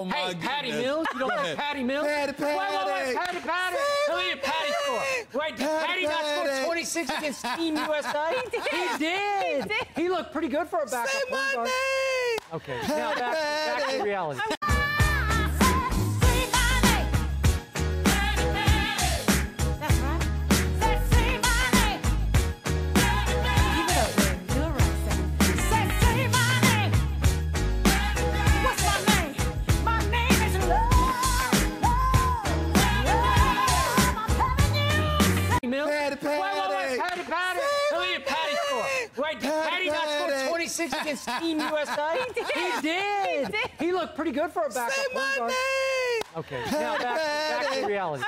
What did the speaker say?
Oh hey, my Patty. Mills. You don't like ahead. Patty Mills? Patty, Wait, wait, wait, Patty. Patty, Patty. Let me get Patty score. Wait, did Patty, Patty not score 26 against Team USA? He did. He did. He looked pretty good for a backup Say point my name. Okay, now back, back to reality. Patty Mills. Patty, Wait, wait, wait, Patty. Patty, Patty. Let me get Patty score. Wait, did Patty, Patty not score 26 against Team USA? He did. He looked pretty good for a backup Say my name. Okay, now back, back to reality.